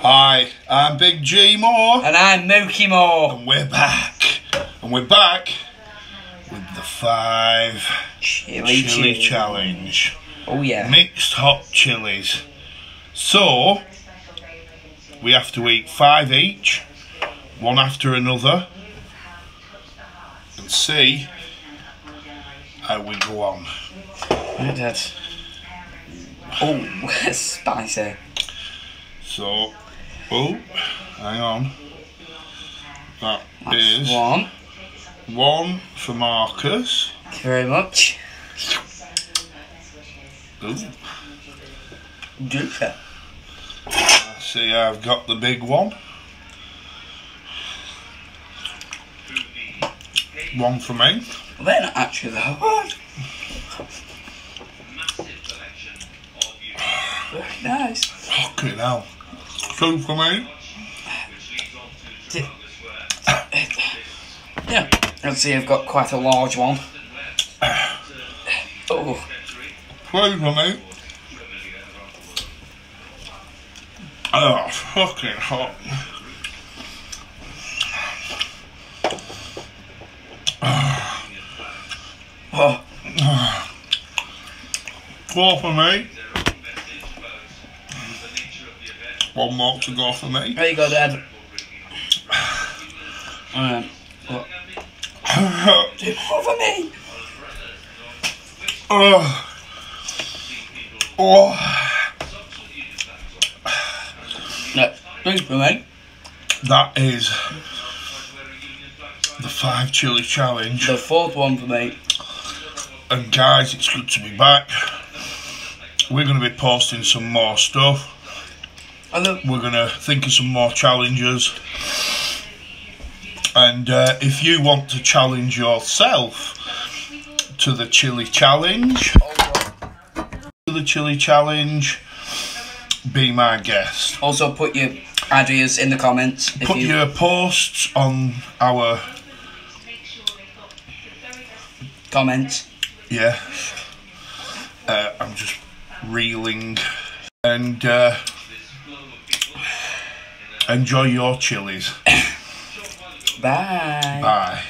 Hi, I'm Big G Moore, And I'm Mookie Moore. and we're back. And we're back with the five Chili, chili challenge. Oh yeah. Mixed hot chilies. So, we have to eat five each, one after another, and see how we go on. Right, Dad. Oh, spicy. So, oh, hang on. That is That's one. one for Marcus. Thank you very much. Ooh. See, I've got the big one. One for me. They're not actually that hard. Very nice. Fucking hell. Two for me. Yeah. Let's see, I've got quite a large one. Oh, Three for me. Oh, fucking hot. oh, Four for me. One more to go for me. there you go, Dad. What? Two more for me. oh. Oh. No, three for me. That is the five chili challenge. The fourth one for me. And guys, it's good to be back. We're going to be posting some more stuff. We're going to think of some more challenges. And uh, if you want to challenge yourself to the chili challenge, to the chili challenge, be my guest. also put your ideas in the comments. Put you, your posts on our comments. Yeah. Uh, I'm just reeling. And uh, enjoy your chilies. Bye. Bye.